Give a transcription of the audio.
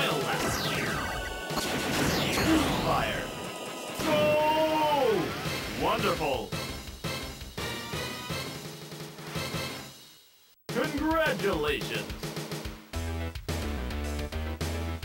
Soil last. Fire. Go! Wonderful. Congratulations.